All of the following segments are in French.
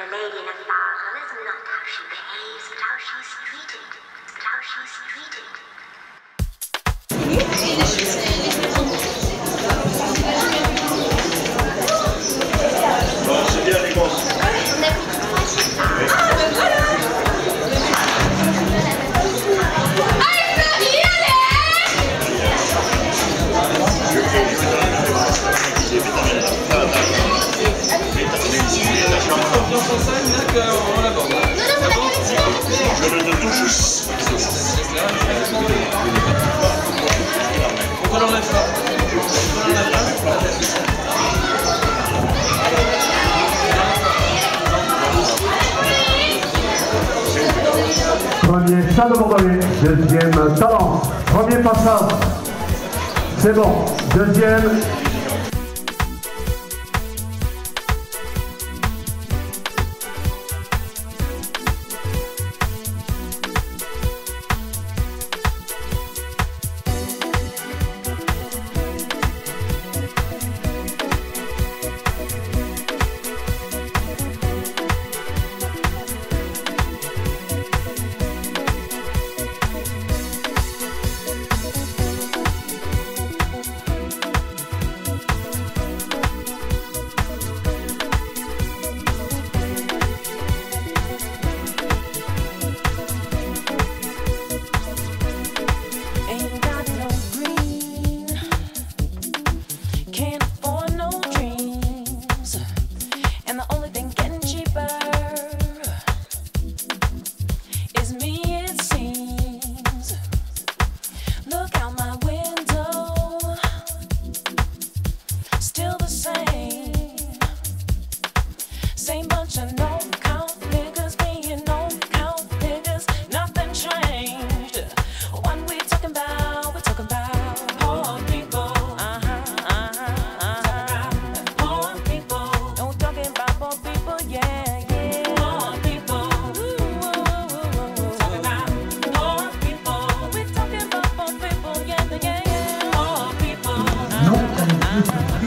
the lady in a fog. Let's how she behaves, but how she's treated, but how she's treated. dans ça. Je le touche. Pourquoi l'enlève pas? Pourquoi l'enlève pas? Premier deuxième Talent, premier passage, c'est bon, deuxième.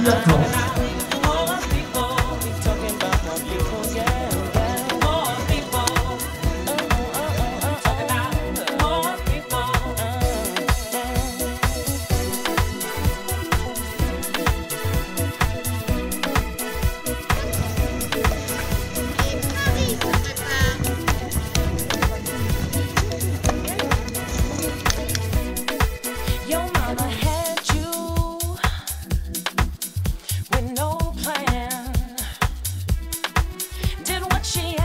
Lớp. she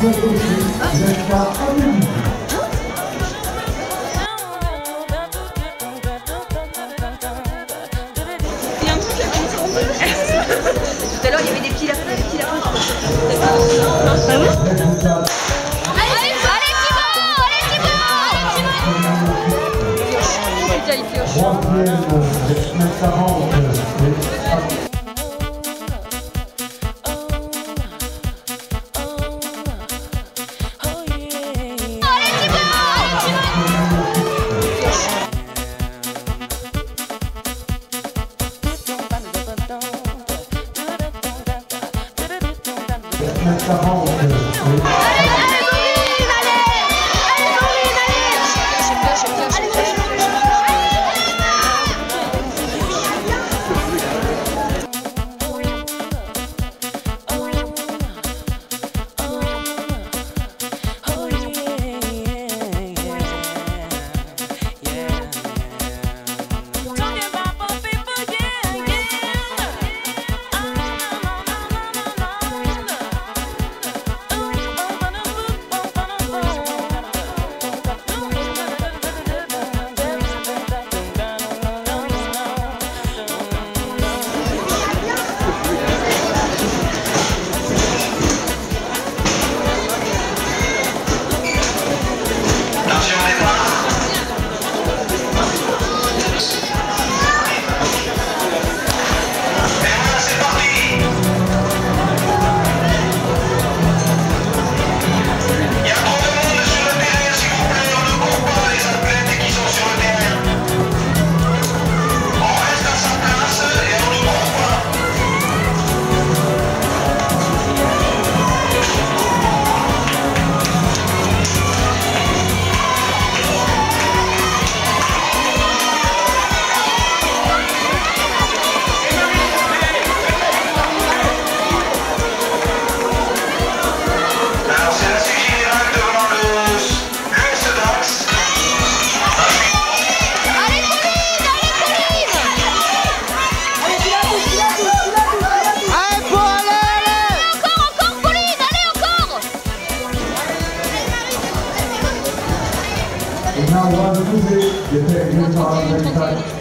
Tout à l'heure, il y avait des petits lapins, des petits lapins. Ah oui 我们就是也可以经常来参加。